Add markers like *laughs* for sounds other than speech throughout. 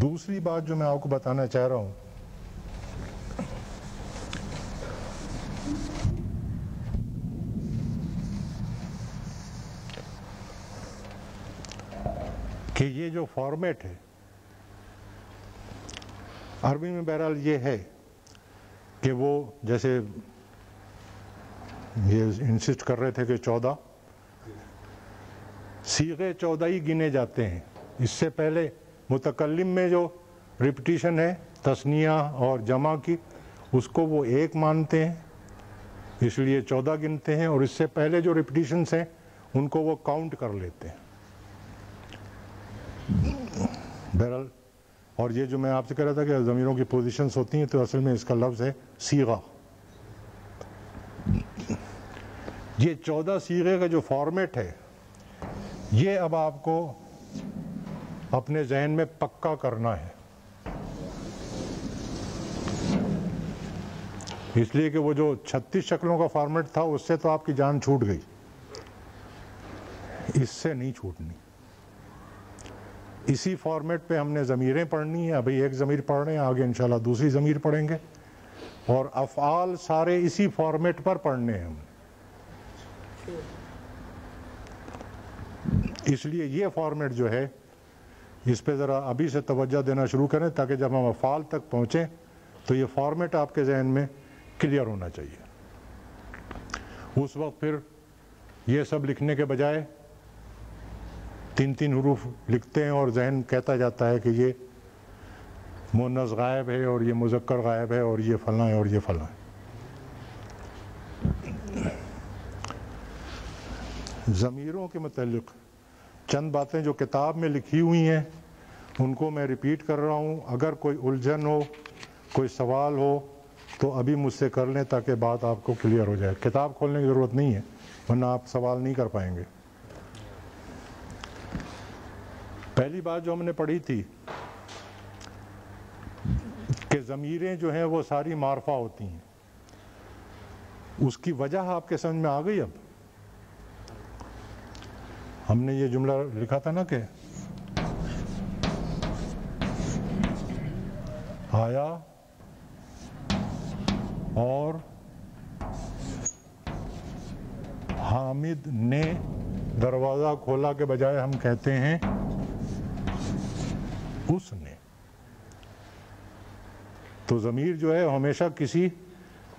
दूसरी बात जो मैं आपको बताना चाह रहा हूँ, कि ये जो फॉर्मेट है अरबी में बहरहाल ये है कि वो जैसे ये इंसिस्ट कर रहे थे कि चौदह सीगे चौदह ही गिने जाते हैं। इससे पहले मुतकलम में जो रिपीटिशन है, तस्निया और जमा की, उसको वो एक मानते हैं, इसलिए चौदह गिनते हैं और इससे पहले जो रिपीटिशंस हैं, उनको वो काउंट कर लेते हैं। बहरहाल, और ये जो मैं आपसे कह रहा था कि ज़मीरों की पोजीशंस होती हैं तो असल में इसका लफ्ज़ है सीगा। ये चौदह सीगे का जो फॉर्मेट है, ये अब आपको अपने जहन में पक्का करना है। इसलिए कि वो जो 36 शक्लों का फॉर्मेट था, उससे तो आपकी जान छूट गई। इससे नहीं छूटनी। इसी फॉर्मेट पे हमने ज़मीरें पढ़नी है। अभी एक ज़मीर पढ़ रहे हैं, आगे इंशाल्लाह दूसरी ज़मीर पढ़ेंगे। और अफ़ाल सारे इसी फॉर्मेट पर पढ़ने हैं हम इसलिए ये फॉर्मेट जो है इस पे ज़रा अभी से तवज्जो देना शुरू करें ताकि जब हम अफ़ाल तक पहुँचें तो ये फॉर्मेट आपके जहन में क्लियर होना चाहिए। उस वक्त फिर ये सब लिखने के बजाय तीन तीन हरूफ लिखते हैं और जहन कहता जाता है कि ये मुन्नस गायब है और ये मुजक्कर गायब है और ये फला है और ये फला है। ज़मीरों के मतलब चंद बातें जो किताब में लिखी हुई हैं, उनको मैं रिपीट कर रहा हूँ। अगर कोई उलझन हो, कोई सवाल हो तो अभी मुझसे कर लें ताकि बात आपको क्लियर हो जाए। किताब खोलने की ज़रूरत नहीं है, वरना आप सवाल नहीं कर पाएँगे। पहली बात जो हमने पढ़ी थी कि ज़मीरें जो हैं वो सारी मारफा होती हैं। उसकी वजह आपके समझ में आ गई अब? हमने ये जुमला लिखा था ना कि आया और हामिद ने दरवाज़ा खोला के बजाय हम कहते हैं उसने। तो ज़मीर जो है, हमेशा किसी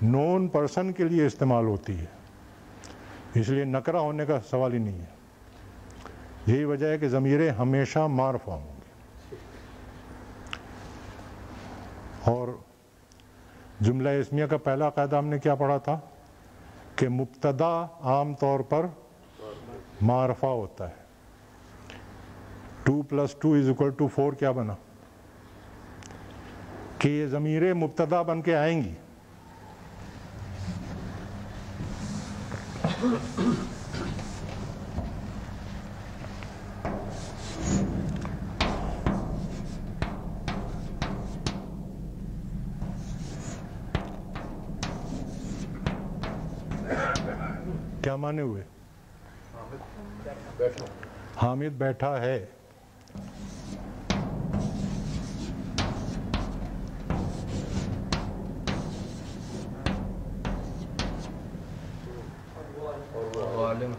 नॉन पर्सन के लिए इस्तेमाल होती है। इसलिए नकरा होने का सवाल ही नहीं है। यही वजह है कि ज़मीरें हमेशा मारफा होंगी। और जुमला इसमिया का पहला कायदा हमने क्या पढ़ा था? कि मुबतदा आम तौर पर मारफा होता है। Two plus two is equal to four क्या बना? कि ये ज़मीरें मुबतदा बन के आएँगी। माने हुए हामिद बैठा है।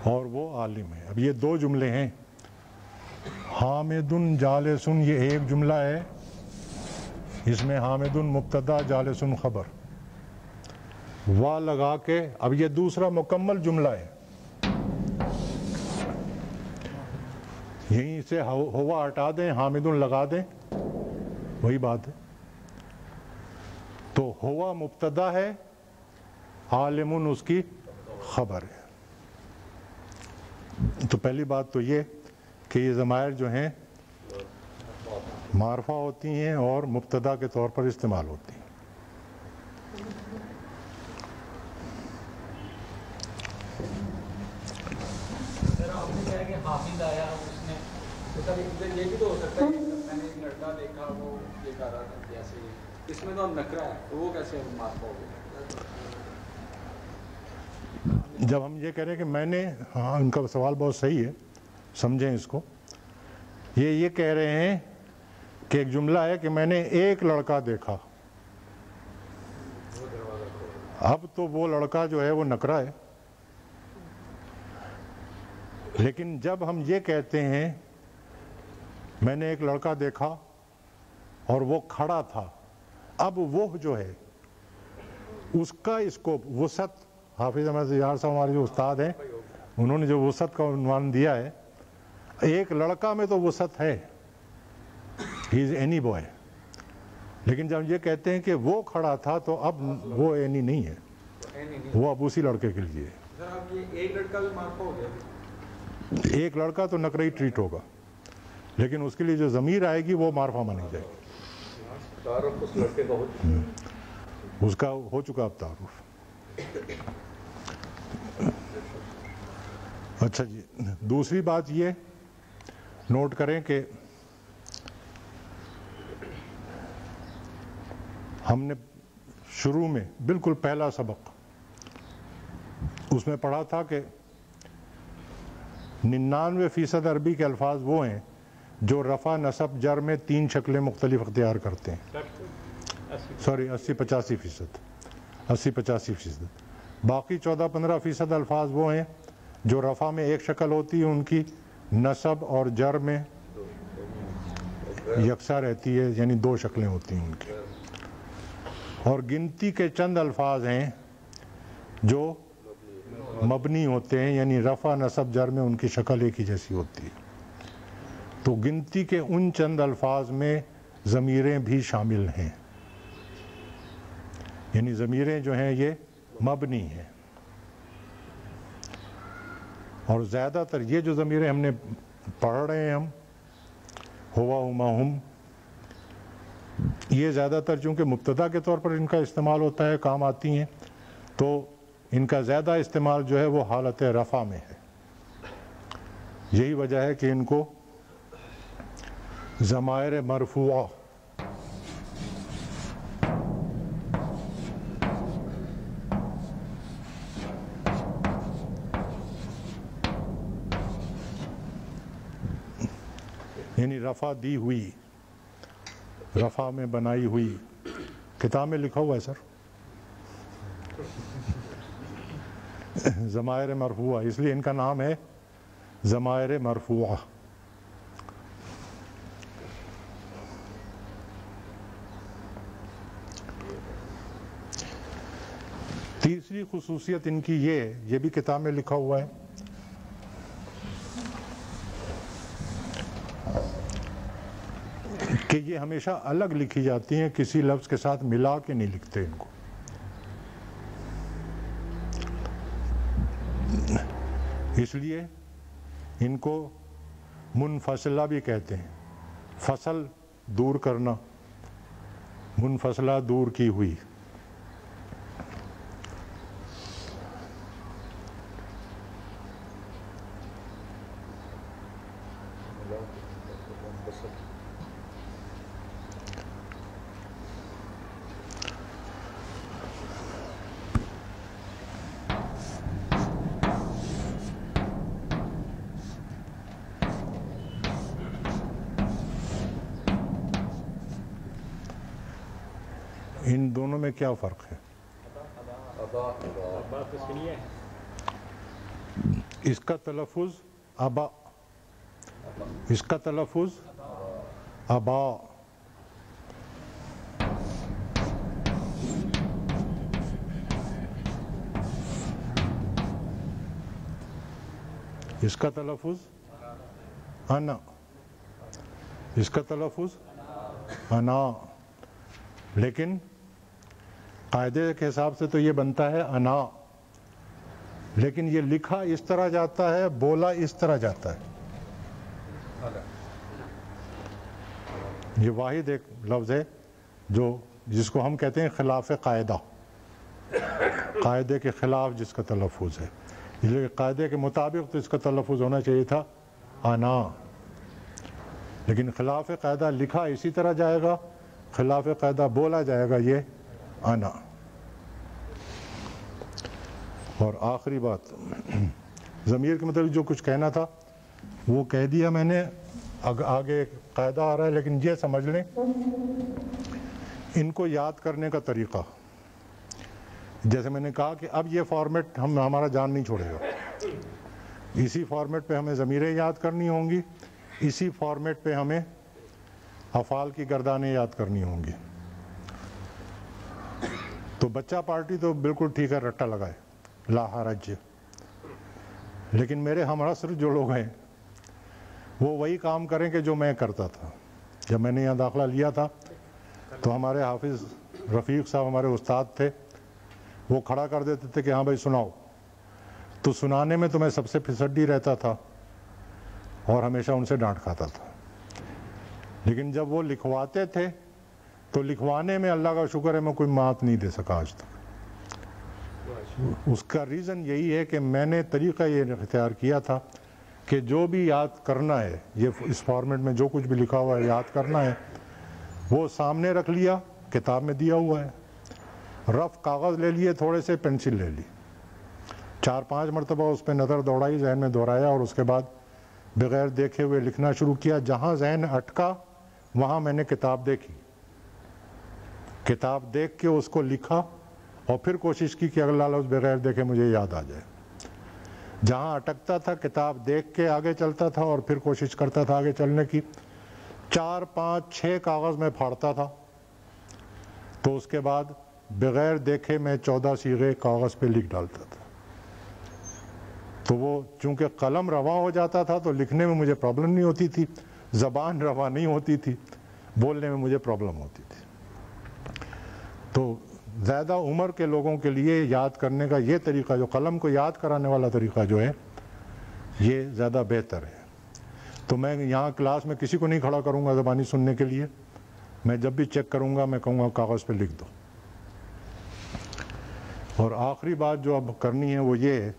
और वो आलिम है। अब ये दो जुमले हैं। हामिदुन जालसुन ये एक जुमला है। इसमें हामिदुन मुब्तदा जालसुन खबर। वाह लगा के, अब ये दूसरा मुकम्मल जुमला है। यहीं से हवा हटा दें, हामिदुन लगा दें। वही बात है। तो हुआ मुब्तदा है, आलिमुन उसकी खबर है। तो पहली बात तो ये कि ये ज़मायर जो हैं, मारफा होती हैं और मुब्तदा के तौर पर इस्तेमाल होती हैं हाफिज आया उसने तो कभी इधर ये भी तो हो सकता है कि मैंने एक लड़का देखा वो ये कर रहा था जैसे इसमें तो नखरा है तो वो कैसे मार पाओगे? जब हम ये कह रहे हैं कि मैंने हाँ उनका सवाल बहुत सही है, समझें इसको। ये ये कह रहे हैं कि एक जुमला है कि मैंने एक लड़का देखा। अब तो वो लड़का जो है वो नकरा है। लेकिन जब हम ये कहते हैं, मैंने एक लड़का देखा और वो खड़ा था अब वो जो है उसका स्कोप वसत हाफिज अहमद यार साहब हमारे जो उस्ताद हैं उन्होंने जो वसत का उन्वान दिया है एक लड़का में तो वसत है। ही इज़ एनी बॉय लेकिन जब ये कहते हैं कि वो खड़ा था तो अब वो एनी नहीं है। वो अब उसी लड़के के लिए एक लड़का भी हो गया एक लड़का तो नकरई ट्रीट होगा। लेकिन उसके लिए जो ज़मीर आएगी वो मारफा मानी जाएगी। तारुफ उस लड़के का हो उसका हो चुका अब तारुफ। अच्छा जी, दूसरी बात ये, नोट करें कि हमने शुरू में, बिल्कुल पहला सबक, उसमें पढ़ा था कि निन्यानवे फ़ीसद अरबी के अल्फाज वो हैं जो रफ़ा नसब जर में तीन शक्लें मुख्तलिफ़ अख्तियार करते हैं। सॉरी अस्सी पचासी फ़ीसद। अस्सी पचासी फ़ीसद। बाकी चौदह पंद्रह फ़ीसद अल्फाज वो हैं, जो रफ़ा में एक शक्ल होती है, उनकी नसब और जर में यकसा रहती है, यानी दो शक्लें होती हैं उनकी। और गिनती के चंद अल्फाज हैं, जो मबनी होते हैं, यानी रफ़ा नसब जर में उनकी शक्ल एक ही जैसी होती है। तो गिनती के उन चंद अल्फाज में ज़मीरें भी शामिल हैं। यानी ज़मीरें जो हैं, ये मबनी हैं। और ज़्यादातर ये जो ज़मीरें हमने पढ़ रहे हैं हम हुआ हुमा हम, ये ज़्यादातर चूँकि मुब्तदा के तौर पर इनका इस्तेमाल होता है, काम आती हैं तो इनका ज़्यादा इस्तेमाल जो है वो हालत रफ़ा में है। यही वजह है कि इनको ज़मायर मरफुआ यानी रफ़ा दी हुई, रफ़ा में बनाई हुई किताब में लिखा हुआ है, सर? *laughs* ज़मायर मरफुआ, इसलिए इनका नाम है ज़मायर मरफुआ। तीसरी खसूसियत इनकी ये ये भी किताब में लिखा हुआ है। कि ये हमेशा अलग लिखी जाती हैं, किसी लफ्ज़ के साथ मिला के नहीं लिखते इनको। इसलिए इनको मुनफसला भी कहते हैं। फ़सल दूर करना, मुनफसला दूर की हुई। क्या फ़र्क है? इसका तलफ़ुज़ अबा। इसका तलफ़ुज़ अबा। इसका तलफ़ुज़ अना। इसका तलफ़ुज़ अना। लेकिन कायदे के हिसाब से तो ये बनता है अना। लेकिन ये लिखा इस तरह जाता है, बोला इस तरह जाता है। ये वाहिद एक लफ्ज़ है जो जिसको हम कहते हैं खिलाफ कायदा। कायदे के ख़िलाफ़ जिसका तलफ़ है। इसलिए कायदे के मुताबिक तो इसका तलफ़ होना चाहिए था आना लेकिन खिलाफ कायदा लिखा इसी तरह जाएगा, खिलाफ कायदा बोला जाएगा ये। आना। और आखिरी बात ज़मीर के मतलब जो कुछ कहना था वो कह दिया मैंने आग, आगे कायदा आ रहा है लेकिन ये समझ लें इनको याद करने का तरीका। जैसे मैंने कहा कि अब ये फॉर्मेट हम हमारा जान नहीं छोड़ेगा। इसी फॉर्मेट पे हमें ज़मीरें याद करनी होंगी इसी फॉर्मेट पे हमें अफ़ाल की गर्दानें याद करनी होंगी। तो बच्चा पार्टी तो बिल्कुल ठीक है, रट्टा लगाए लाहरज लेकिन मेरे हमरसर जो लोग हैं, वो वही काम करें कि जो मैं करता था। जब मैंने यहाँ दाखला लिया था तो हमारे हाफिज़ रफ़ीक साहब हमारे उस्ताद थे, वो खड़ा कर देते थे कि हाँ भाई सुनाओ। तो सुनाने में तो मैं सबसे फिसड्डी रहता था और हमेशा उनसे डांट खाता था। लेकिन जब वो लिखवाते थे तो लिखवाने में अल्लाह का शुक्र है, मैं कोई मात नहीं दे सका आज तक। उसका रीज़न यही है कि मैंने तरीका ये इख्तियार किया था कि जो भी याद करना है, ये इस फॉर्मेट में जो कुछ भी लिखा हुआ है, याद करना है, वो सामने रख लिया, किताब में दिया हुआ है। रफ कागज़ ले लिए, थोड़े से पेंसिल ले ली। चार पाँच मरतबा उस पर नज़र दौड़ाई, जहन में दोहराया और उसके बाद बगैर देखे हुए लिखना शुरू किया। जहाँ जहन अटका, वहाँ मैंने किताब देखी। किताब देख के उसको लिखा और फिर कोशिश की कि अगला लफ्ज़ बगैर देखे मुझे याद आ जाए। जहाँ अटकता था, किताब देख के आगे चलता था और फिर कोशिश करता था आगे चलने की। चार, पाँच छः कागज़ में फाड़ता था। तो उसके बाद बगैर देखे मैं चौदह सीगे कागज़ पे लिख डालता था। तो वो चूँकि कलम रवा हो जाता था तो लिखने में मुझे प्रॉब्लम नहीं होती थी, ज़बान रवा नहीं होती थी, बोलने में मुझे प्रॉब्लम होती थी। तो ज़्यादा उम्र के लोगों के लिए याद करने का ये तरीका, जो कलम को याद कराने वाला तरीका जो है, ये ज़्यादा बेहतर है। तो मैं यहाँ क्लास में किसी को नहीं खड़ा करूँगा ज़बानी सुनने के लिए। मैं जब भी चेक करूँगा, मैं कहूँगा, कागज़ पे लिख दो। और आखिरी बात जो अब करनी है, वो ये है।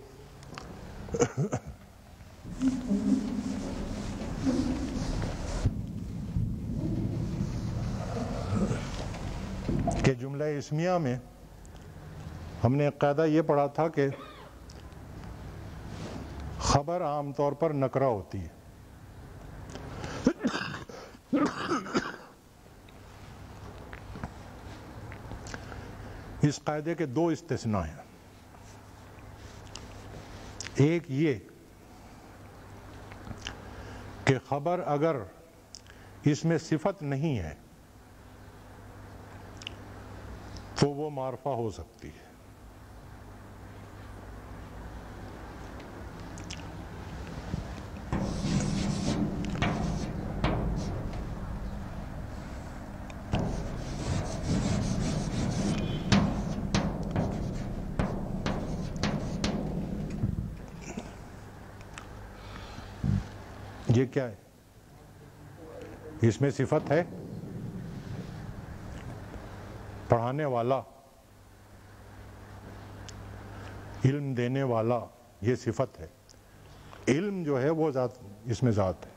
कि जुमला इसमिया में हमने कायदा ये पढ़ा था कि खबर आमतौर पर नकरा होती है। इस कायदे के दो इस्तेसना हैं। एक ये कि खबर अगर इसमें सिफत नहीं है तो वो मारफा हो सकती है। ये क्या है? इसमें सिफत है? पढ़ाने वाला, इल्म देने वाला, ये सिफत है। इल्म जो है वो जात, इसमें ज़ात है।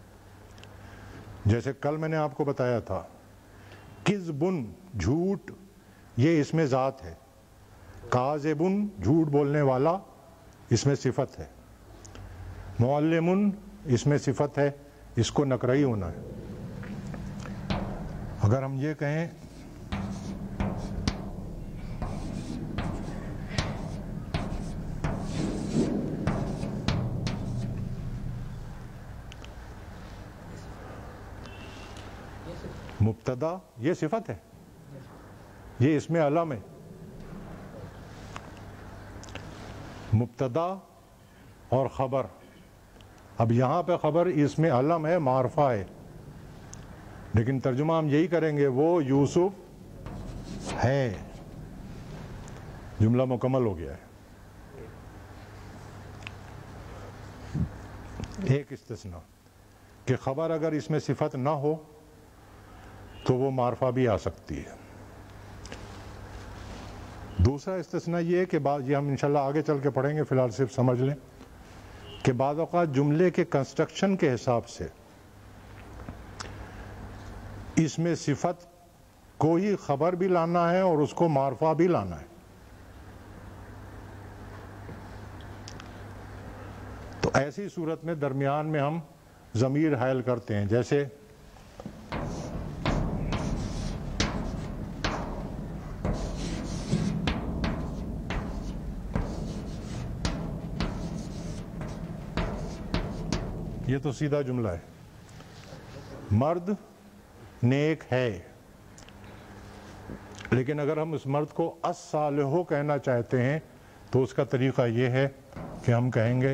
जैसे कल मैंने आपको बताया था, किजबुन, झूठ, ये इसमें ज़ात है। काजेबुन, झूठ बोलने वाला, इसमें सिफत है। मुअल्लिमुन, इसमें सिफत है। इसको नकरई होना है। अगर हम ये कहें मुब्तदा ये सिफत है। ये इसमें अलम है। मुब्तदा और ख़बर। अब यहाँ पे ख़बर इसमें अलम है, मारफा है। लेकिन तर्जुमा हम यही करेंगे, वो यूसुफ है। जुमला मुकम्मल हो गया है। एक इस्तना कि ख़बर अगर इसमें सिफत ना हो तो वो मारफा भी आ सकती है। दूसरा इस्तना ये है कि बाद ये हम इंशाल्लाह आगे चल के पढ़ेंगे, फ़िलहाल सिर्फ़ समझ लें कि बाद जुमले के कंस्ट्रक्शन के हिसाब से इसमें सिफत को ही खबर भी लाना है और उसको मारफा भी लाना है। तो ऐसी सूरत में दरमियान में हम ज़मीर हायल करते हैं। जैसे ये तो सीधा जुमला है। मर्द नेक है। लेकिन अगर हम उस मर्द को असालहो कहना चाहते हैं तो उसका तरीका ये है कि हम कहेंगे,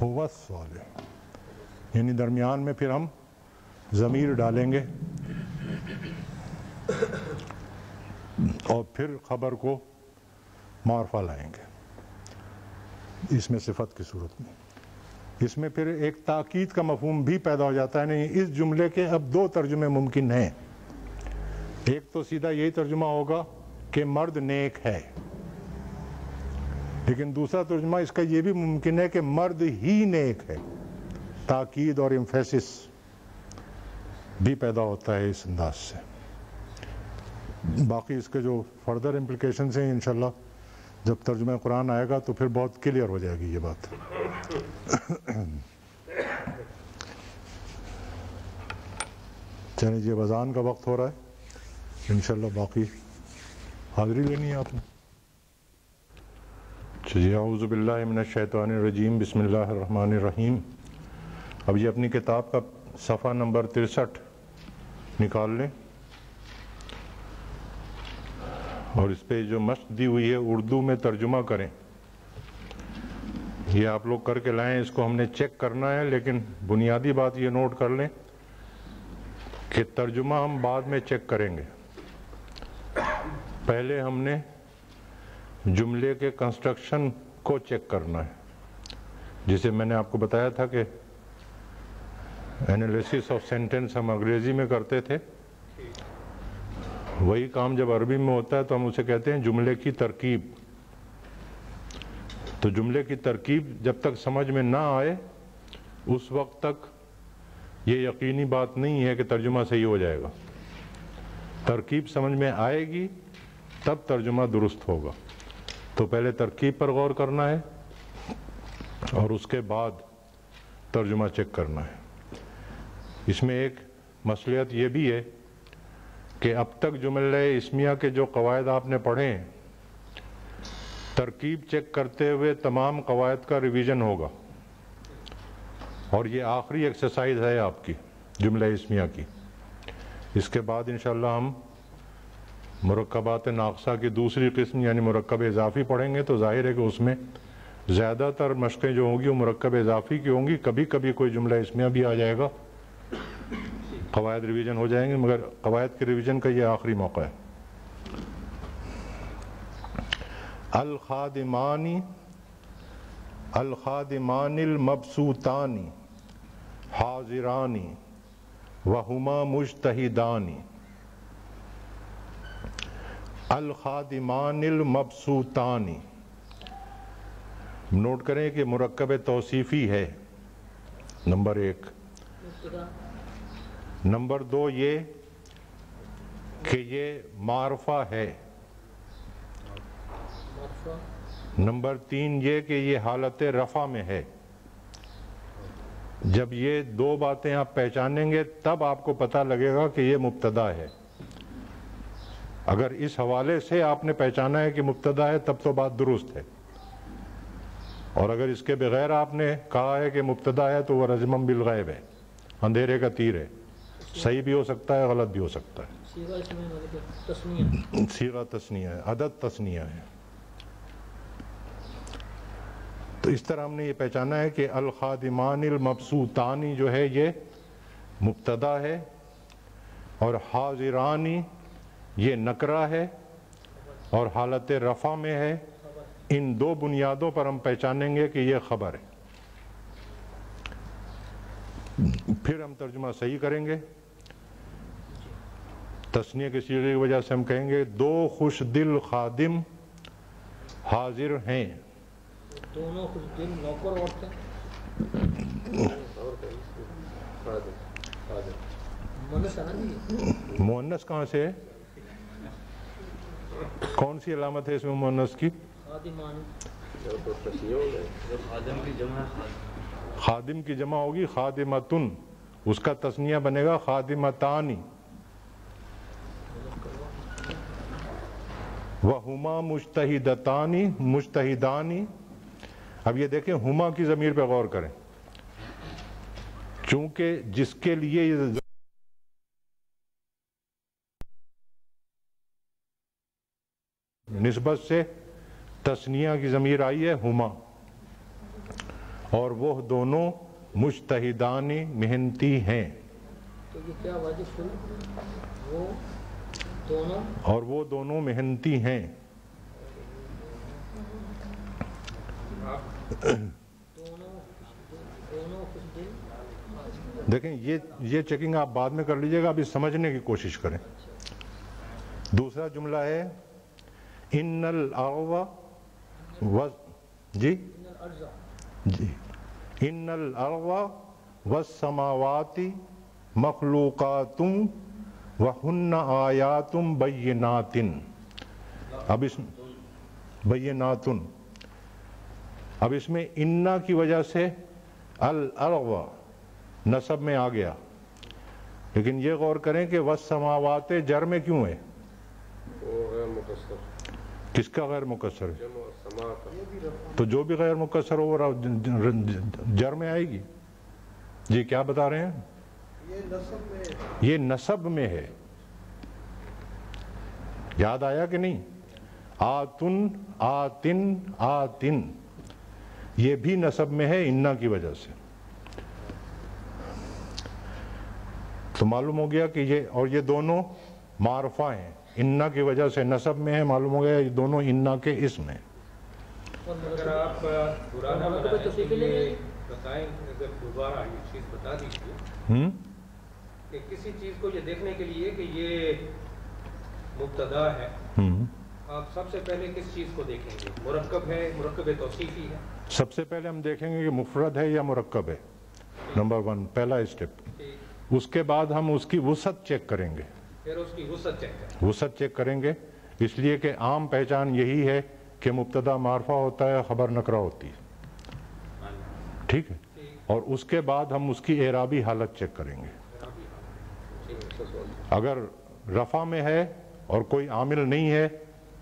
हुवस वाले यानी दरमियान में फिर हम ज़मीर डालेंगे। और फिर खबर को मारफा लाएँगे। इसमें सिफत की सूरत में इसमें फिर एक ताकीद का मफहम भी पैदा हो जाता है, नहीं, इस जुमले के अब दो तर्जुमे मुमकिन हैं। एक तो सीधा यही तर्जुमा होगा कि मर्द नेक है। लेकिन दूसरा तर्जुमा इसका यह भी मुमकिन है कि मर्द ही नेक है। ताकीद और इम्फेसिस भी पैदा होता है इस अंदाज से। बाकी इसके जो फर्दर इम्प्लिकेशन हैं, इंशाल्लाह, जब तर्जुमा कुरान आएगा तो फिर बहुत क्लियर हो जाएगी ये बात। चलिए जी वजान का वक्त हो रहा है, इंशाल्लाह बाकी हाजिरी लेनी है आपने। चलिए अऊज़बिल्लिमिनशैतानरजीम बिस्मिल्लाहिर्रहमानिर्रहीम अब ये अपनी किताब का सफ़ा नंबर तिरसठ निकाल लें। और इस पर जो मश्क दी हुई है, उर्दू में तर्जुमा करें। ये आप लोग करके लाएँ, इसको हमने चेक करना है, लेकिन बुनियादी बात ये नोट कर लें कि तर्जुमा हम बाद में चेक करेंगे। पहले हमने जुमले के कंस्ट्रक्शन को चेक करना है। जिसे मैंने आपको बताया था कि एनालिसिस ऑफ़ सेंटेंस हम अंग्रेज़ी में करते थे। वही काम जब अरबी में होता है तो हम उसे कहते हैं जुमले की तरकीब। तो जुमले की तरकीब जब तक समझ में ना आए, उस वक्त तक ये यकीनी बात नहीं है कि तर्जुमा सही हो जाएगा। तरकीब समझ में आएगी, तब तर्जुमा दुरुस्त होगा। तो पहले तरकीब पर गौर करना है और उसके बाद तर्जुमा चेक करना है। इसमें एक मसलियत ये भी है कि अब तक जुमले इसमिया के जो कवायद आपने पढ़े हैं तरकीब चेक करते हुए तमाम कवायद का रिवीजन होगा। और ये आखिरी एक्सरसाइज है आपकी, जुमला इसमिया की। इसके बाद इंशाल्लाह हम मरकबात नाकसा की दूसरी किस्म, यानी मरकब इजाफ़ी पढ़ेंगे तो ज़ाहिर है कि उसमें ज़्यादातर मशक़ें जो होंगी वो मरकब इजाफ़ी की होंगी। कभी कभी कोई जुमला इसमिया भी आ जाएगा। कवायद रिवीजन हो जाएँगे, मगर कवायद के रिवीजन का ये आखिरी मौका है। अल खादिमानी अल खादिमानिल मबसूतानी, हाजिरानी, वहुमा मुजतहिदानी। अल खादिमानिल मबसूतानी। नोट करें कि मुरकब तोसीफ़ी है, नंबर एक। नंबर दो ये कि ये मारफा है। नंबर तीन ये कि ये हालत रफ़ा में है। जब ये दो बातें आप पहचानेंगे, तब आपको पता लगेगा कि ये मुबतदा है। अगर इस हवाले से आपने पहचाना है कि मुब्तदा है, तब तो बात दुरुस्त है। और अगर इसके बगैर आपने कहा है कि मुबतदा है तो वह रजमम बिलगैब है। अंधेरे का तीर है। सही भी हो सकता है गलत भी हो सकता है। सीगा तस्निया है। अदद तस्निया है तो इस तरह हमने ये पहचाना है कि अल खादिमानिल मबसूतानी जो है ये मुब्तदा है और हाजिरानी ये नकरा है और हालत रफ़ा में है। इन दो बुनियादों पर हम पहचानेंगे कि ये खबर है। फिर हम तर्जुमा सही करेंगे। तस्नीय के सीगे की वजह से हम कहेंगे दो खुश दिल खादिम हाजिर हैं। दोनों खुश दिल नौकर औरतें। मोहन्नस कहाँ से है? कौन सी अलामत है इसमें मोहन्नस की? खादिम की जमा होगी खादिमतुन। उसका तस्निया बनेगा खादिमतानी। वह हुमा मुश्तहिदतानी मुश्तहिदानी अब ये देखें, हुमा की ज़मीर पे गौर करें। चूँकि जिसके लिए निस्बत से तस्निया की ज़मीर आई है हुमा। और वो दोनों मुश्तहिदानी मेहनती हैं। तो ये क्या वाजिब वो दोनों? और वो दोनों मेहनती हैं। देखें ये ये चेकिंग आप बाद में कर लीजिएगा अभी समझने की कोशिश करें। दूसरा जुमला है इन्नल अरवा व जी? इनल जी। इन्नल अरवा व समावाति मखलूकातुम व हुन्न आयातुम बैनातिन अब इस बैनातुन अब इसमें इन्ना की वजह से अल अरवा नसब में आ गया। लेकिन ये गौर करें कि वह समावात जर में क्यों है? किसका गैर मुकसर है तो जो भी गैर मुकसर हो वो जर में आएगी। जी क्या बता रहे हैं? ये नसब में है। याद आया कि नहीं? आतुन आतिन आतिन। ये भी नसब में है इन्ना की वजह से। तो मालूम हो गया कि ये और ये दोनों मारफा हैं। इन्ना की वजह से नसब में है मालूम हो गया ये दोनों इन्ना के इसमें अगर आप पुराना तो। बताएँ अगर दोबारा ये चीज़ बता दीजिए। हम्म कि किसी चीज़ को ये देखने के लिए कि ये मुब्तदा है। हम्म। आप सबसे पहले किस चीज़ को देखेंगे? मुरक्कब है मुरक्कब तोसीफ़ी है। सबसे पहले हम देखेंगे कि मुफरद है या मुरक्कब है। नंबर वन पहला स्टेप उसके बाद हम उसकी वसत चेक करेंगे। फिर उसकी वसत चेक करें वसत चेक करेंगे। इसलिए कि आम पहचान यही है कि मुबतदा मारफा होता है खबर नकरा होती है। ठीक है? और उसके बाद हम उसकी एराबी हालत चेक करेंगे। अगर रफा में है और कोई आमिल नहीं है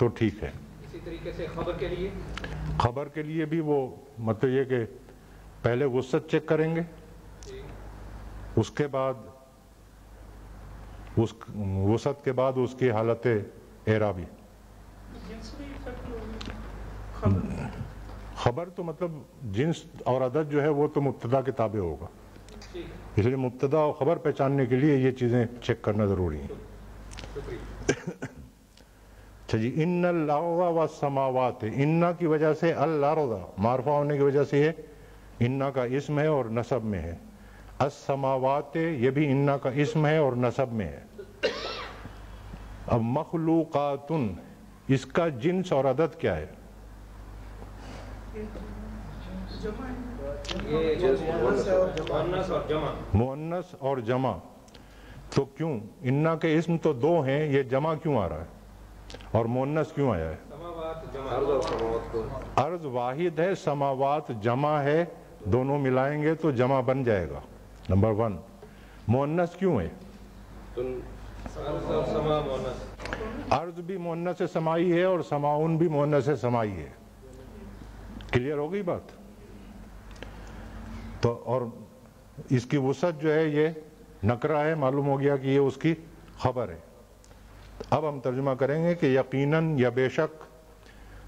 तो ठीक है। इसी तरीके से खबर के लिए? खबर के लिए भी वो मतलब ये कि पहले वसत चेक करेंगे। उसके बाद उस वसत के बाद उसकी हालत एराबी खबर? तो मतलब जिन्स और अदद जो है वो तो मुब्तदा के ताबे होगा। ठीक। है इसलिए मुबतदा और खबर पहचानने के लिए ये चीज़ें चेक करना ज़रूरी है। अच्छा जी इन व समावात इन्ना की वजह से अल्लादा मारफा होने की वजह से ये इन्ना का इसम है और नसब में है। असमावात ये भी इन्ना का इसम है और नसब में है। अब मखलूकातुन इसका जिन्स और अदद क्या है। ये मुअन्नस और जमा। मुअन्नस और जमा। तो क्यों? इन्ना के इसम तो दो हैं ये जमा क्यों आ रहा है? और मुअन्नस क्यों आया है? अर्ज़ वाहिद है समावात जमा है दोनों मिलाएँगे तो जमा बन जाएगा। नंबर वन मुअन्नस क्यों है? अर्ज़ और समा मुअन्नस। अर्ज़ भी मुअन्नस से समाई है और समाउन भी मुअन्नस से समाई है। क्लियर हो गई बात? तो और इसकी वसत जो है ये नकरा है मालूम हो गया कि ये उसकी खबर है। अब हम तर्जुमा करेंगे कि यकीनन या बेशक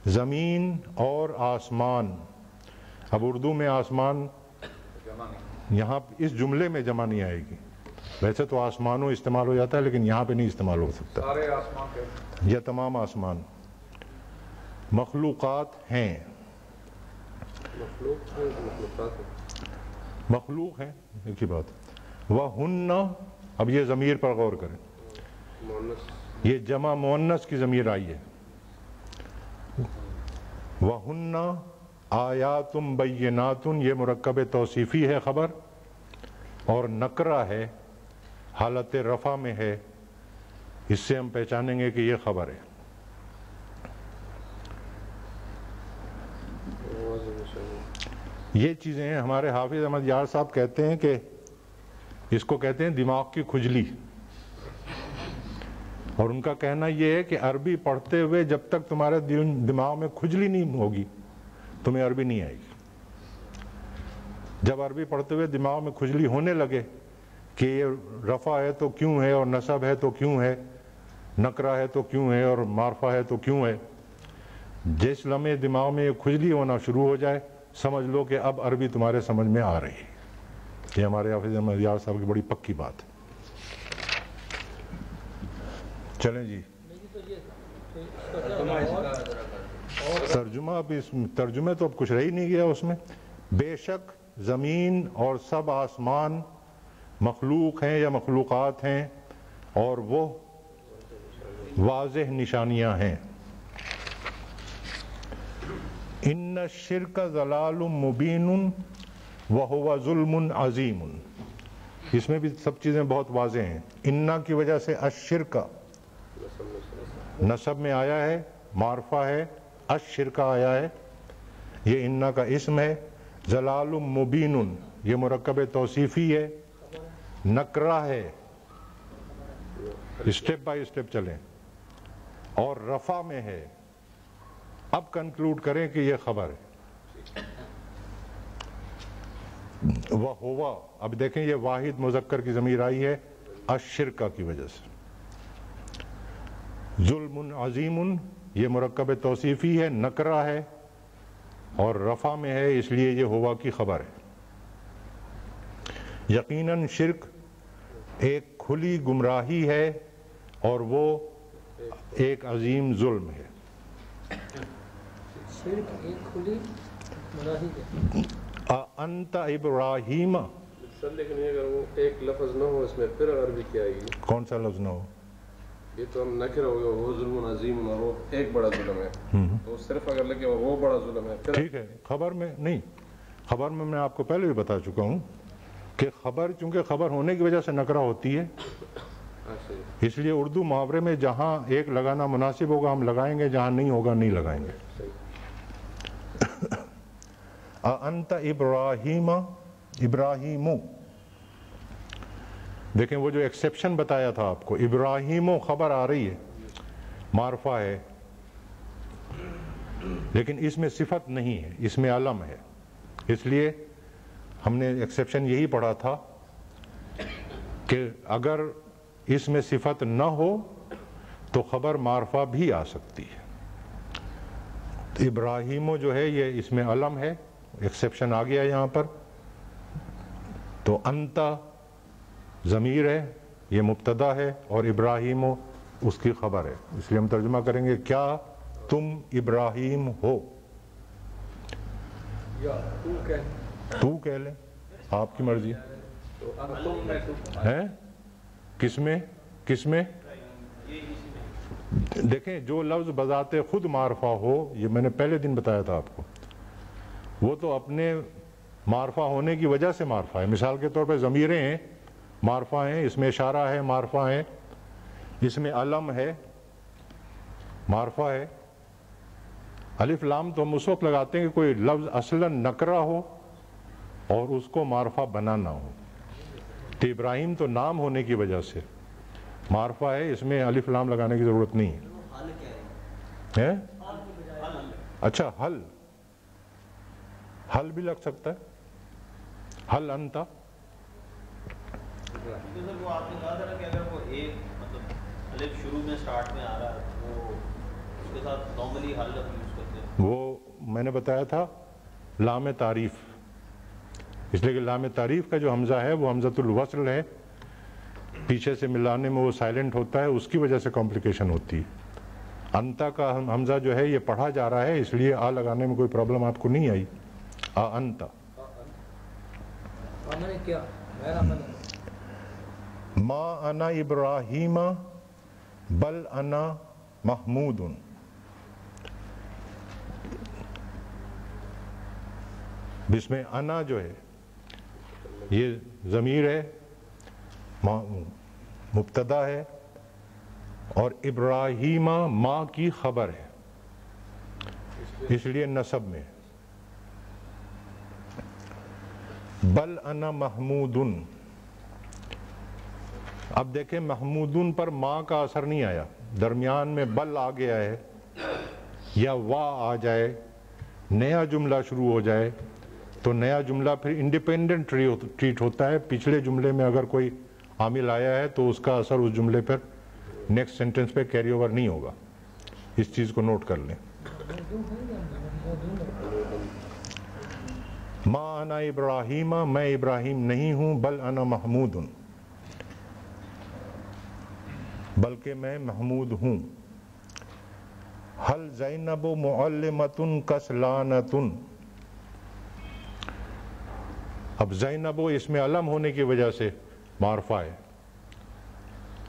ज़मीन और आसमान अब उर्दू में आसमान यहाँ इस जुमले में जमा नहीं आएगी। वैसे तो आसमानों इस्तेमाल हो जाता है लेकिन यहाँ पे नहीं इस्तेमाल हो सकता। यह तमाम आसमान। मखलूक़ात हैं। मखलूक है एक ही बात। वह हुन्ना अब ये ज़मीर पर गौर करें। ये जमा मुअन्नस की ज़मीर आई है। वह हुन्ना आयातुम बैनातुन ये मरकब तौसीफ़ी है ख़बर। और नकरा है हालत रफ़ा में है। इससे हम पहचानेंगे कि यह खबर है। ये चीज़ें हमारे हाफिज अहमद यार साहब कहते हैं कि इसको कहते हैं दिमाग की खुजली। और उनका कहना यह है कि अरबी पढ़ते हुए जब तक तुम्हारे दिमाग में खुजली नहीं होगी, तुम्हें अरबी नहीं आएगी। जब अरबी पढ़ते हुए दिमाग में खुजली होने लगे कि ये रफ़ा है तो क्यों है और नसब है तो क्यों है, नकरा है तो क्यों है और मारफा है तो क्यों है, जिस लम्हे दिमाग में ये खुजली होना शुरू हो जाए समझ लो कि अब अरबी तुम्हारे समझ में आ रही है। ये हमारे हाफिज अहमद यार साहब की बड़ी पक्की बात है। चलें जी। तर्जुमा अब इस तर्जुमे तो अब कुछ रह ही नहीं गया उसमें। बेशक ज़मीन और सब आसमान मखलूक हैं या मखलूक़ात हैं और वो वाजह निशानियाँ हैं। इन शिरक जलाल मुबीन वह जुल्म अजीम इसमें भी सब चीज़ें बहुत वाजे हैं। इन्ना की वजह से अशिर का नसब में आया है, मारफा है अशिरका आया है। ये इन्ना का इसम है। जलाल मुबीन ये मरकब तोसीफ़ी है। नकरा है। स्टेप बाय स्टेप चलें। और रफा में है। अब कंक्लूड करें कि यह खबर है। वह होवा अब देखें यह वाहिद मुजक्कर की ज़मीर आई है अशिरका की वजह से। जुल्म अजीम ये मरकब तोसीफ़ी है, नकरा है और रफ़ा में है, इसलिए ये हुआ की खबर है। यकीनन शिरक एक खुली गुमराही है और वो एक अजीम जुल्म है शिरक एक खुली मनाही है अंत इब्राहिम। लेकिन अगर वो एक लफ्ज ना हो इसमें फिर अरबी क्या आएगी। कौन सा लफ्ज ना हो? ये तो हम नखर हो गया वो जुल्म अजीम और वो एक बड़ा जुल्म है। तो सिर्फ़ अगर लगे वो बड़ा जुल्म है ठीक है खबर में नहीं खबर में मैं आपको पहले भी बता चुका हूँ कि खबर चूँकि खबर होने की वजह से नकरा होती है अच्छा इसलिए उर्दू मुहावरे में जहाँ एक लगाना मुनासिब होगा हम लगाएँगे जहाँ नहीं होगा नहीं लगाएँगे। अंत इब्राहिम इब्राहिमो देखें, वो जो एक्सेप्शन बताया था आपको इब्राहिमो खबर आ रही है, मारफा है, लेकिन इसमें सिफत नहीं है, इसमें अलम है। इसलिए हमने एक्सेप्शन यही पढ़ा था कि अगर इसमें सिफत न हो तो खबर मारफा भी आ सकती है। तो इब्राहिमो जो है, ये इसमें अलम है एक्सेप्शन आ गया यहाँ पर। तो अंता ज़मीर है ये मुब्तदा है और इब्राहिमो उसकी खबर है। इसलिए हम तर्जुमा करेंगे क्या तुम इब्राहिम हो? या तू कह। तू कह ले आपकी मर्ज़ी। तो मैं तू है? किसमें किसमें देखें जो लफ्ज बजाते खुद मारफा हो ये मैंने पहले दिन बताया था आपको। वो तो अपने मारफा होने की वजह से मारफा है। मिसाल के तौर पे ज़मीरें हैं, मारफा हैं, इसमें इशारा है, मारफा है, इसमें अलम है, मारफा है। अलिफ लाम तो हम उस वक्त लगाते हैं कि कोई लफ्ज असलन नकरा हो और उसको मारफा बनाना हो। तो इब्राहिम तो नाम होने की वजह से मारफा है, इसमें अलिफ लाम लगाने की ज़रूरत नहीं है। है? अच्छा हल। हल भी लग सकता है। हल अंता। वो मतलब अलिफ शुरू में स्टार्ट में आ रहा है तो वो उसके साथ नॉर्मली हल यूज़ करते हैं। वो मैंने बताया था लाम तारीफ़। इसलिए कि लाम तारीफ़ का जो हमजा है वो हमजतुल वस्ल है। पीछे से मिलाने में वो साइलेंट होता है उसकी वजह से कॉम्प्लिकेशन होती है। अंता का हम- हमजा जो है ये पढ़ा जा रहा है इसलिए आ लगाने में कोई प्रॉब्लम आपको नहीं आई। अंता। मा अना इब्राहिमा बल अना महमूदुन। जिसमें अना जो है ये ज़मीर है मुब्तदा है और इब्राहिमा माँ की खबर है। इसलिए नसब में बल अना महमूदुन। अब देखें, महमूदुन पर माँ का असर नहीं आया। दरमियान में बल आ गया है, या वाह आ जाए, नया जुमला शुरू हो जाए तो नया जुमला फिर इंडिपेंडेंट ट्रीट होता है। पिछले जुमले में अगर कोई आमिल आया है तो उसका असर उस जुमले पर नेक्स्ट सेंटेंस पे कैरी ओवर नहीं होगा। इस चीज़ को नोट कर लें। माँ अना इब्राहिमा, मैं इब्राहिम नहीं हूँ, बल अना महमूद बल्कि मैं महमूद हूँ। हल जैनब मुअल्लिमतुन कसलानतुन। अब जैनब इसमें अलम होने की वजह से मारफा है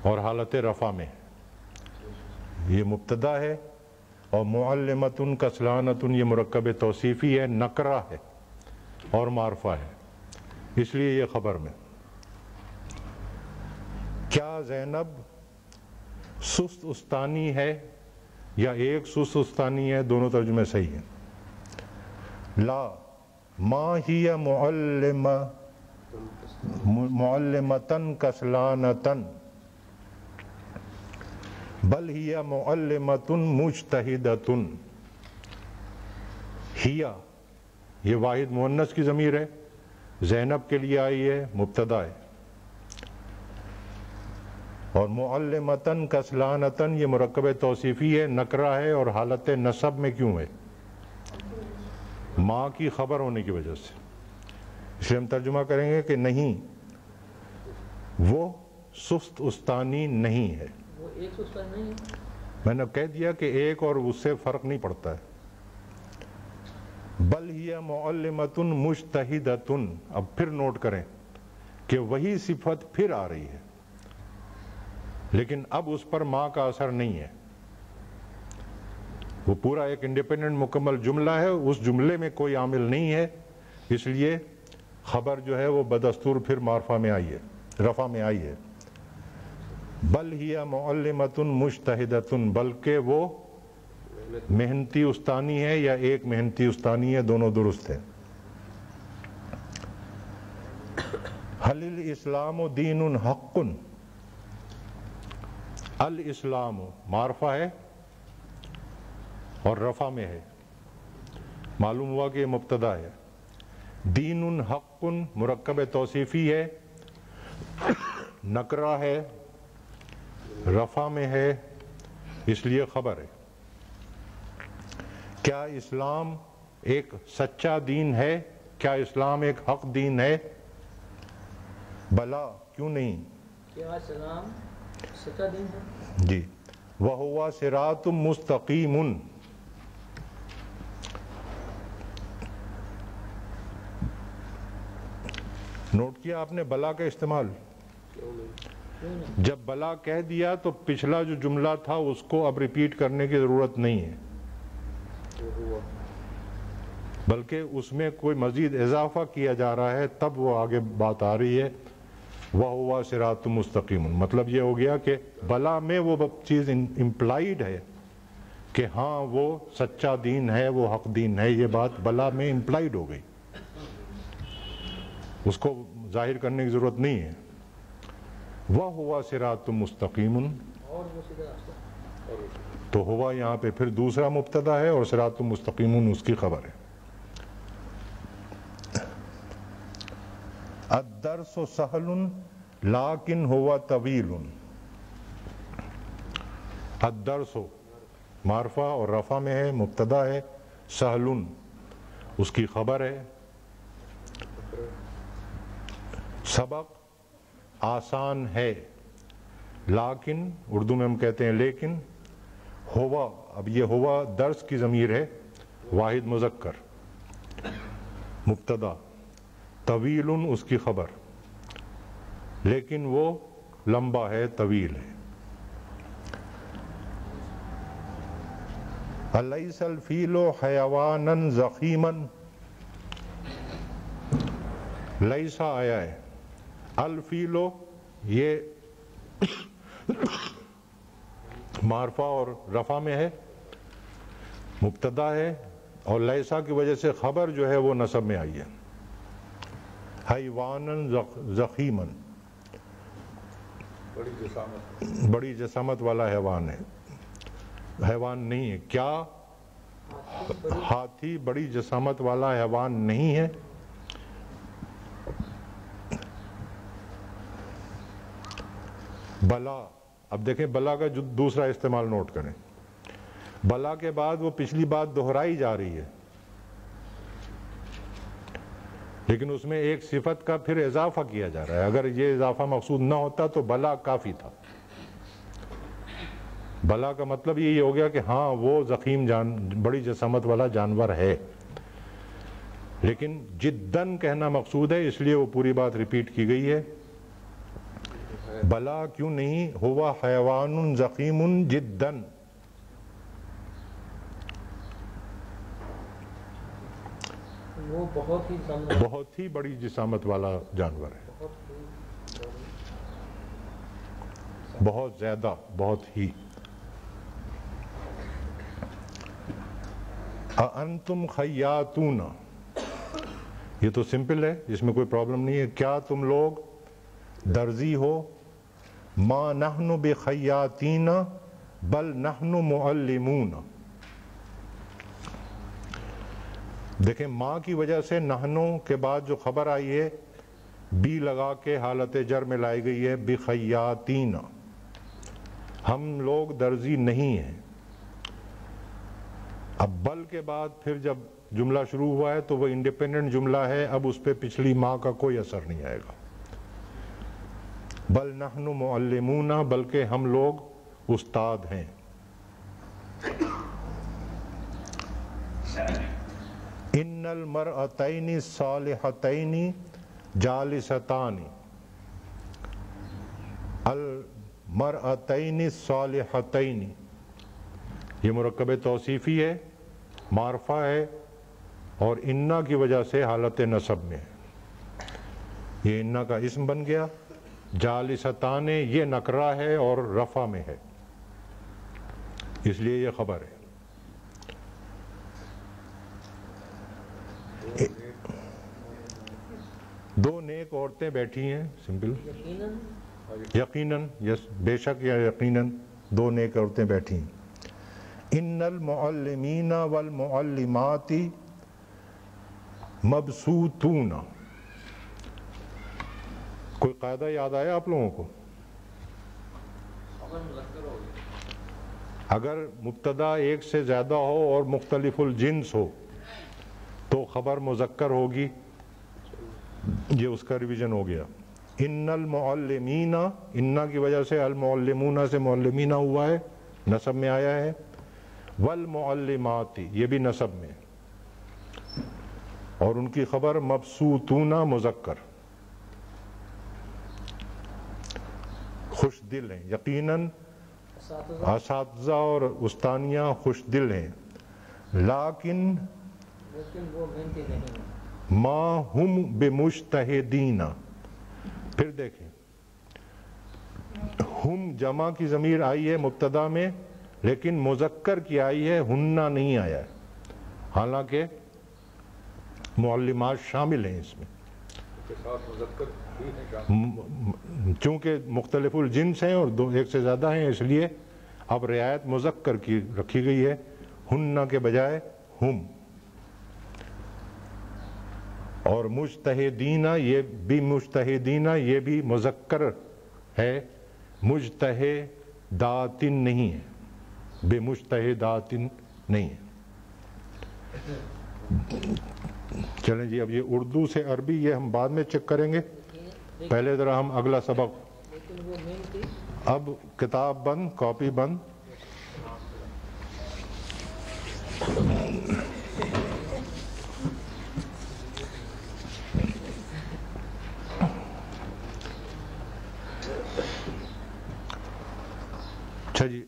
और हालत रफ़ा में। ये मुब्तदा है और मुअल्लिमतुन कसलानतुन, ये मुरकब तोसीफ़ी है, नकरा है। और मारफा है। इसलिए ये खबर में क्या जैनब सुस्त उस्तानी है या एक सुस्त उस्तानी है, दोनों तर्जुमे सही है। ला माँ ही मुअल्लिमतन कसलानतन, बल हिया मुअल्लिमतुन मुजतहिदतुन, हिया ये वाहिद मुन्नस की ज़मीर है। जैनब के लिए आई है मुब्तदा है। और मुअल्लिमतन कसलानतन ये मुरकब तोसीफ़ी है नकरा है और हालत नसब में क्यों है? माँ की खबर होने की वजह से। इसलिए हम तर्जुमा करेंगे कि नहीं वो सुस्त उस्तानी नहीं है। वो एक है। मैंने कह दिया कि एक और उससे फ़र्क नहीं पड़ता है। बल हिया मुअल्लिमतुन मुजतहिदतुन अब फिर नोट करें कि वही सिफत फिर आ रही है। लेकिन अब उस पर माँ का असर नहीं है। वो पूरा एक इंडिपेंडेंट मुकम्मल जुमला है, उस जुमले में कोई आमिल नहीं है। इसलिए खबर जो है वो बदस्तूर फिर मारफा में आई है, रफा में आई है। बल हिया मुअल्लिमतुन मुजतहिदतुन बल्कि वो मेहनती उस्तानी है या एक मेहनती उस्तानी है? दोनों दुरुस्त है। हलिल इस्लाम दीन हक्कुन। अल इस्लाम मारफा है और रफा में है। मालूम हुआ कि मुबतदा है। दीन उन हक्कुन मुरकब तोसीफ़ी है। नकरा है। रफा में है। इसलिए खबर है। क्या इस्लाम एक सच्चा दीन है? क्या इस्लाम एक हक दीन है? भला क्यों नहीं? क्या सलाम सच्चा दिन है? जी। वह हुआ सिरात मुस्तकीम नोट किया आपने बला का इस्तेमाल? जब बला कह दिया तो पिछला जो जुमला था उसको अब रिपीट करने की ज़रूरत नहीं है। बल्कि उसमें कोई मजीद इजाफा किया जा रहा है, तब वो आगे बात आ रही है। वह हुआ सिरात मुस्तकीम। मतलब ये हो गया कि बला में वो चीज़ इम्प्लाइड है कि हाँ वो सच्चा दीन है, वो हक दीन है, ये बात बला में इम्प्लाइड हो गई। उसको ज़ाहिर करने की ज़रूरत नहीं है। वह हुआ सिरात मुस्तकीम। और तो हुआ यहाँ पे फिर दूसरा मुबतदा है और सिरात मुस्तकीम उसकी खबर है। अदरस सहलुन, लाकिन हुआ तवील अदरसो मारफा और रफा में है, मुबतदा है, सहलुन उसकी खबर है। सबक आसान है, लाकिन उर्दू में हम कहते हैं लेकिन होवा, अब ये होवा दर्स की ज़मीर है, वाहिद मुजक्कर। मुब्तदा तवील उसकी खबर। लेकिन वो लंबा है, तवील है। अलफ़ीलो हयावानन जखीमन। लईसा आया है। अलफीलो ये मारफा और रफा में है मुब्तदा है और लैसा की वजह से खबर जो है वो नसब में आई है। हैवानन जखीमन। बड़ी जसामत। बड़ी जसामत वाला हैवान है। हैवान नहीं है। क्या हाथी बड़ी जसामत वाला हैवान नहीं है? बला। अब देखें बला का जो, दूसरा इस्तेमाल नोट करें। बला के बाद वो पिछली बात दोहराई जा रही है। लेकिन उसमें एक सिफत का फिर इजाफा किया जा रहा है। अगर ये इजाफा मकसूद ना होता तो बला काफ़ी था। बला का मतलब यही हो गया कि हाँ वो जखीम जान, बड़ी जसामत वाला जानवर है। लेकिन जिद्दन कहना मकसूद है, इसलिए वो पूरी बात रिपीट की गई है। बला क्यों नहीं? हुआ हैवान जखीम जिद्दन। वो बहुत ही बहुत ही बड़ी जिसामत वाला जानवर है। बहुत बहुत ज़्यादा बहुत ही। अंतुम खयातून ये तो सिंपल है इसमें कोई प्रॉब्लम नहीं है। क्या तुम लोग दर्जी हो? माँ नहनु बेखयातीन बल नहनु मुअल्लिमून देखें, माँ की वजह से नहनों के बाद जो खबर आई है, बी लगा के हालत जर में लाई गई है, बेखयातीन, हम लोग दर्जी नहीं हैं। अब बल के बाद फिर जब जुमला शुरू हुआ है तो वह इंडिपेंडेंट जुमला है, अब उस पर पिछली माँ का कोई असर नहीं आएगा। बल नहनु मुअल्लिमूना, बल्कि हम लोग उस्ताद हैं। इन्नल मरअतैनी सालिहतैनी जालिसतानी। अल मर मरअतैनी सालिहतैनी। ये मुरकब तौसीफ़ी है, मारफा है, और इन्ना की वजह से हालत नसब में है। ये इन्ना का इसम बन गया। जालिसताने ये नकरा है और रफा में है। इसलिए ये खबर है। दो नेक औरतें बैठी हैं सिंपल यकीनन यस बेशक या यकीनन दो नेक औरतें बैठी हैं। इन्नल मुअल्लिमीन वल मुअल्लिमाती मबसूतून। कोई कायदा याद आया आप लोगों को? अगर मुबतदा एक से ज़्यादा हो और मुख्तलिफुल जिन्स हो तो खबर मुजक्कर होगी। ये उसका रिवीजन हो गया। इन्नल मुअल्लिमीना, इन्ना की वजह से अल मुअल्लिमूना से मुअल्लिमीना हुआ है, नसब में आया है। वल मुअल्लिमाती, ये भी नसब में। और उनकी खबर मबसूतूना मुजक्कर। खुश दिल हैं। यकीनन असातिज़ा इसातजा और उस्तानियाँ खुश दिल हैं। लाकिन माँ हम बेमुश्तहीदीना। फिर देखें। हम जमा की ज़मीर आई है मुब्तदा में लेकिन मुजक्कर की आई है हुन्ना नहीं आया। है हालाँकि मुअल्लिमात शामिल हैं इसमें। चूँकि मुख्तलिफुल जिन्स हैं और दो, एक से ज़्यादा हैं, इसलिए अब रियायत मुजक्कर की रखी गई है, हुन्ना के बजाय हम। और मुजतहीदीना ये भी मुजतहीदीना ये भी मुजक्कर है, मुजतहिदातिन नहीं है बेमुजतहिदातिन नहीं है। चलें जी, अब ये उर्दू से अरबी, ये हम बाद में चेक करेंगे। पहले ज़रा हम अगला सबक। अब किताब बंद कॉपी बंद। अच्छा जी,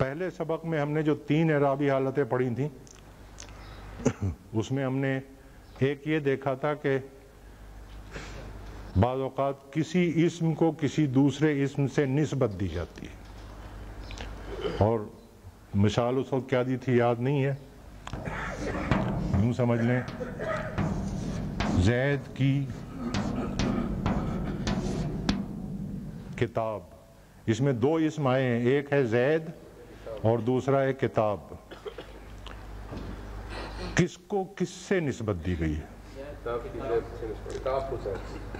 पहले सबक में हमने जो तीन एराबी हालतें पढ़ी थी उसमें हमने एक ये देखा था कि बाज़ अवक़ात किसी इसम को किसी दूसरे इसम से नस्बत दी जाती है। और मिसाल उस वक्त क्या दी थी याद नहीं है। यूँ समझ लें, जैद की किताब। इसमें दो इसम आए हैं, एक है जैद और दूसरा है किताब। किसको किससे निस्बत दी गई है?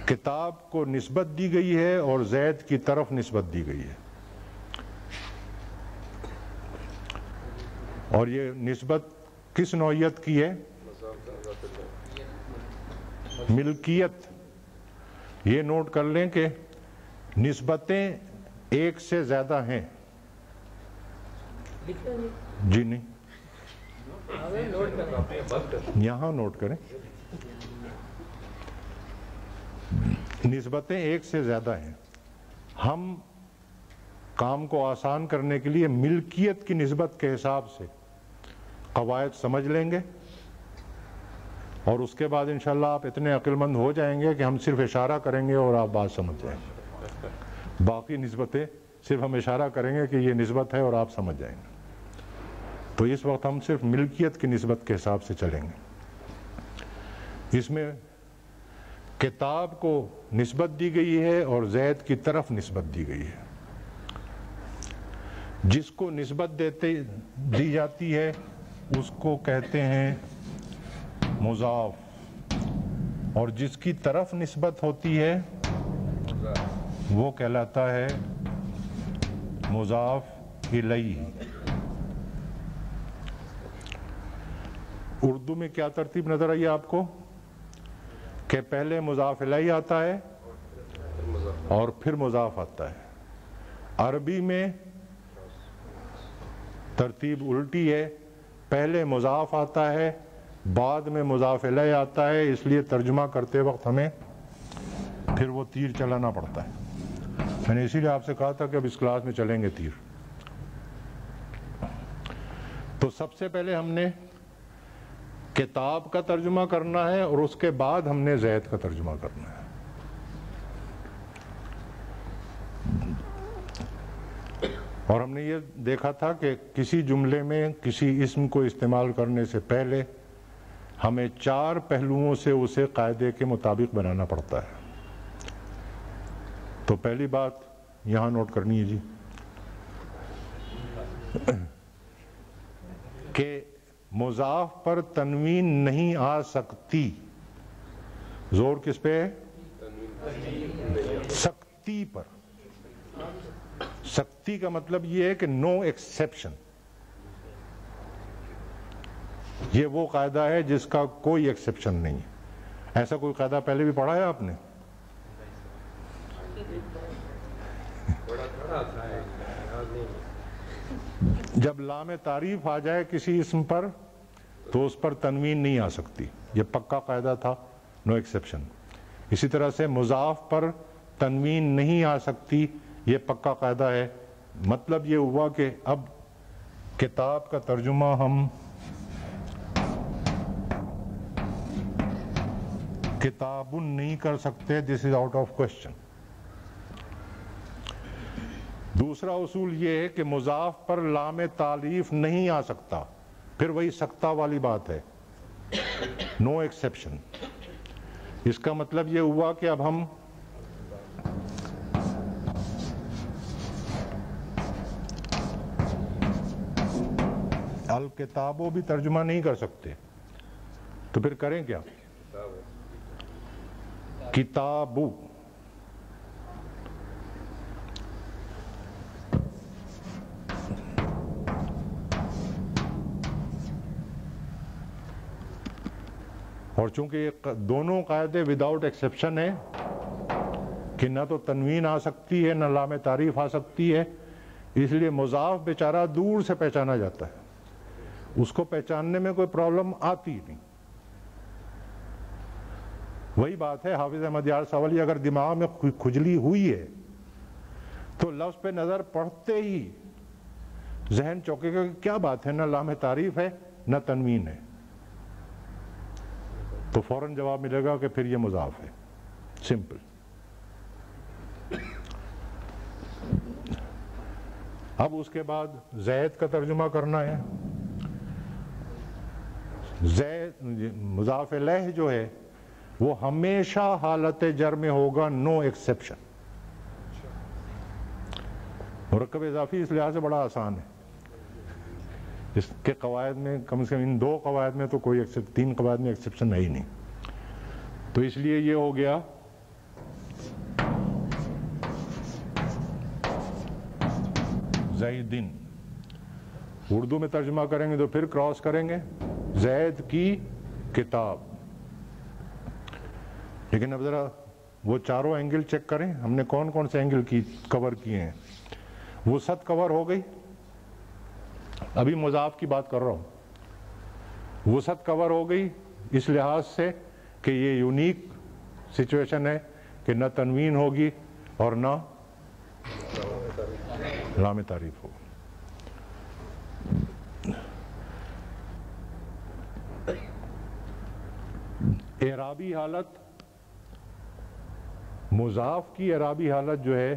किताब की निस्बत- दी गई है और जैद की तरफ़ निस्बत दी गई है। और ये नस्बत किस नौयत की है? मिल्कियत। ये नोट कर लें कि निस्बतें एक से ज़्यादा हैं। जी नहीं। यहाँ नोट करें। निस्बतें एक से ज़्यादा हैं। हम काम को आसान करने के लिए मिल्कियत की नस्बत के हिसाब से कवायद समझ लेंगे। और उसके बाद इंशाल्लाह आप इतने अक्लमंद हो जाएँगे कि हम सिर्फ़ इशारा करेंगे और आप बात समझ जाएँगे। बाकी नस्बतें सिर्फ़ हम इशारा करेंगे कि ये नस्बत है और आप समझ जाएँगे। तो इस वक्त हम सिर्फ़ मिल्कियत की नस्बत के हिसाब से चलेंगे। इसमें किताब को नस्बत दी गई है और जैद की तरफ़ नस्बत दी गई है। जिसको नस्बत देते, दी जाती है, उसको कहते हैं मुजाफ। और जिसकी तरफ़ नस्बत होती है, वो कहलाता है मुजाफ इलई उर्दू में क्या तरतीब नज़र आई आपको? कि पहले मुजाफ आता है और फिर मुजाफ आता है। अरबी में तरतीब उल्टी है, पहले मुजाफ आता है, बाद में मुजाफ आता है, इसलिए तर्जुमा करते वक्त हमें फिर वो तीर चलाना पड़ता है। मैंने इसीलिए आपसे कहा था कि अब इस क्लास में चलेंगे तीर। तो सबसे पहले हमने किताब का तर्जुमा करना है और उसके बाद हमने जैद का तर्जुमा करना है। और हमने ये देखा था कि किसी जुमले में किसी इसम को इस्तेमाल करने से पहले हमें चार पहलुओं से उसे कायदे के मुताबिक बनाना पड़ता है। तो पहली बात यहाँ नोट करनी है जी। *clears throat* कि मुजाफ पर तनवीन नहीं आ सकती। ज़ोर किस पे है? सख्ती पर। सख्ती का मतलब यह है कि नो एक्सेप्शन ये वो कायदा है जिसका कोई एक्सेप्शन नहीं है। ऐसा कोई कायदा पहले भी पढ़ा है आपने बड़ा खड़ा था याद नहीं जब लाम तारीफ़ आ जाए किसी इसम पर तो उस पर तनवीन नहीं आ सकती। ये पक्का कायदा था, नो एक्सेप्शन। इसी तरह से मुजाफ पर तनवीन नहीं आ सकती, ये पक्का कायदा है। मतलब ये हुआ कि अब किताब का तर्जुमा हम किताबुन नहीं कर सकते this is out of question दूसरा उसूल ये है कि मुजाफ पर लाम तालीफ नहीं आ सकता। फिर वही सख्ता वाली बात है। नो एक्सेप्शन इसका मतलब ये हुआ कि अब हम अल किताबों भी तर्जुमा नहीं कर सकते। तो फिर करें क्या? किताबू। और चूँकि दोनों कायदे विदाउट एक्सेप्शन है, कि ना तो तनवीन आ सकती है, ना लाम तारीफ़ आ सकती है, इसलिए मुजाफ बेचारा दूर से पहचाना जाता है। उसको पहचानने में कोई प्रॉब्लम आती नहीं। वही बात है, हाफिज अहमद यार सवाली, अगर दिमाग में खुजली हुई है तो लफ्ज पे नज़र पड़ते ही जहन चौकेगा कि क्या बात है, ना लाम तारीफ़ है, ना तनवीन है। तो फ़ौर जवाब मिलेगा कि फिर ये मुजाफ है। सिंपल अब उसके बाद जैद का तर्जुमा करना है। जैद, मुजाफ लह जो है, वो हमेशा हालत जर में होगा नो एक्सेप्शन मरकब इजाफी इस लिहाज से बड़ा आसान है। इसके कवायद में कम से कम इन दो कवायद में तो कोई तीन कवायद में एक्सेप्शन है ही नहीं। तो इसलिए ये हो गया जैदिन उर्दू में तर्जमा करेंगे तो फिर क्रॉस करेंगे। जैद की किताब। लेकिन अब ज़रा वो चारों एंगल चेक करें। हमने कौन कौन से एंगल की कवर किए हैं? वो सत कवर हो गई। अभी मजाफ की बात कर रहा हूँ। वसत कवर हो गई इस लिहाज से कि ये यूनिक सिचुएशन है कि न तनवीन होगी और न लाम तारीफ़ होगी एराबी हालत, मुजाफ की एराबी हालत जो है,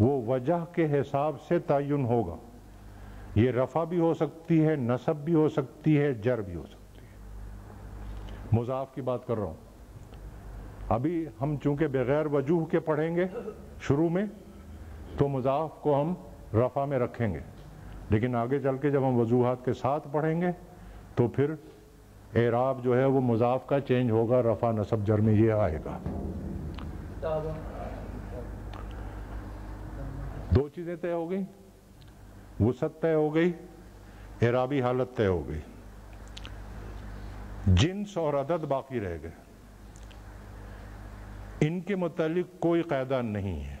वो वजह के हिसाब से तयन होगा। ये रफा भी हो सकती है नसब भी हो सकती है जर भी हो सकती है। मुजाफ की बात कर रहा हूँ। अभी हम चूँकि बगैर वजूह के पढ़ेंगे शुरू में तो मुजाफ को हम रफा में रखेंगे। लेकिन आगे चल के जब हम वजूहत के साथ पढ़ेंगे तो फिर एराब जो है वो मुजाफ का चेंज होगा रफा नसब जर में ये आएगा। दो चीज़ें तय हो गई। वसत तय हो गई एराबी हालत तय हो गई। जिन्स और अदद बाकी रह गए। इनके मुतालिक कोई कायदा नहीं है।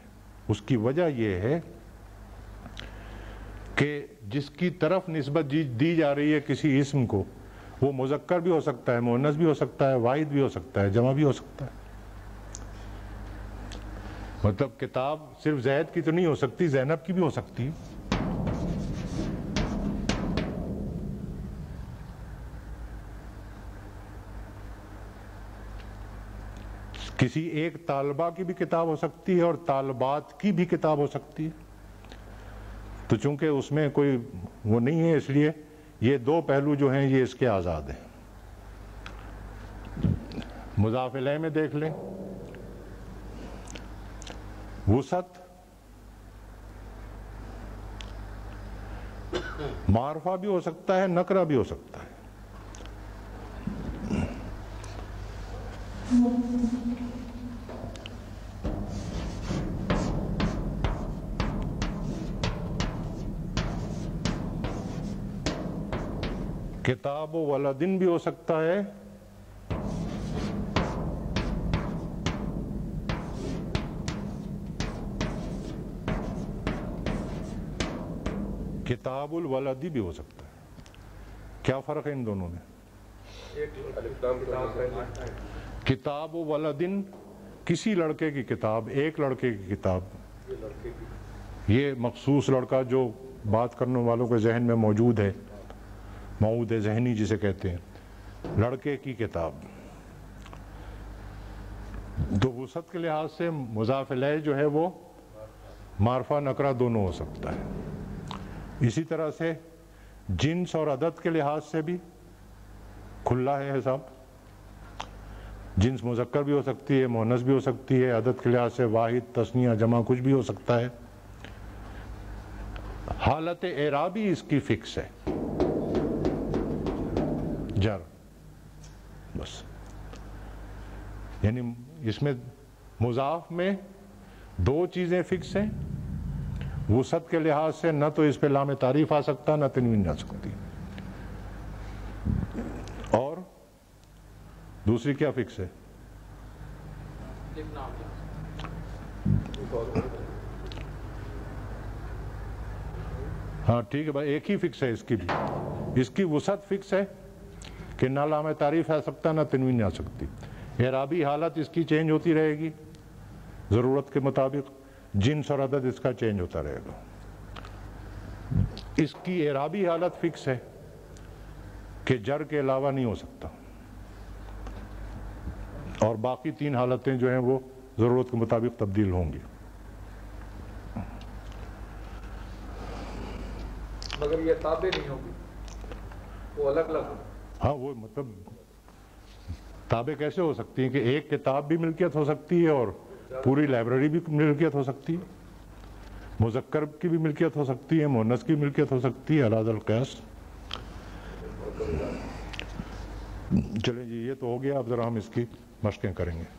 उसकी वजह यह है कि जिसकी तरफ़ नस्बत दी जा रही है किसी इसम को, वो मुजक्कर भी हो सकता है मोनस भी हो सकता है, वाहिद भी हो सकता है, जमा भी हो सकता है। मतलब किताब सिर्फ़ जैद की तो नहीं हो सकती, जैनब की भी हो सकती है। किसी एक तालबा की भी किताब हो सकती है और तालबात की भी किताब हो सकती है। तो चूँकि उसमें कोई वो नहीं है, इसलिए ये दो पहलू जो हैं, ये इसके आज़ाद हैं। मुजाफिल में देख लें। वसत, मारफा भी हो सकता है, नकरा भी हो सकता है। किताब वाला दिन भी हो सकता है। किताबुल वलदी भी हो सकता है। क्या फ़र्क है इन दोनों में? किताब वलदिन किसी लड़के की किताब, एक लड़के की किताब। ये मखसूस लड़का जो बात करने वालों के जहन में मौजूद है। मऊद जहनी जिसे कहते हैं, लड़के की किताब। तो वसत के लिहाज से मुजाफिल जो है वो मारफा नकरा दोनों हो सकता है। इसी तरह से जिन्स और अदद के लिहाज से भी खुला है हिसाब। जिन्स मुजक्कर भी हो सकती है, मोहनस भी हो सकती है, अदद के लिहाज से वाहिद, तस्निया, जमा कुछ भी हो सकता है। हालत एराबी इसकी फिक्स है। जर बस। यानी इसमें मुजाफ में दो चीज़ें फिक्स हैं वसत के लिहाज से न तो इस पे लाम तारीफ़ आ सकता, न तनवीन जा सकती। और दूसरी क्या फिक्स है? हाँ ठीक है भाई, एक ही फिक्स है इसकी भी। इसकी वसत फिक्स है कि ना लाम तारीफ़ आ सकता ना तनवीन आ सकती। एराबी हालत इसकी चेंज होती रहेगी। ज़रूरत के मुताबिक जिन्स और अदद इसका चेंज होता रहेगा। इसकी एराबी हालत फिक्स है कि जर के अलावा नहीं हो सकता। और बाकी तीन हालतें जो हैं वो ज़रूरत के मुताबिक तब्दील होंगी। मगर ये ताबे नहीं होगी। वो अलग अलग होगी। हाँ वो मतलब किताबें कैसे हो सकती हैं कि एक किताब भी मिल्कियत हो सकती है और पूरी लाइब्रेरी भी मिल्कियत हो सकती है? मुजक्कर की भी मिल्कियत हो सकती है मोहनस की मिल्कियत हो सकती है, अलादल कैस। चलें जी, ये तो हो गया, अब ज़रा हम इसकी मशकें करेंगे।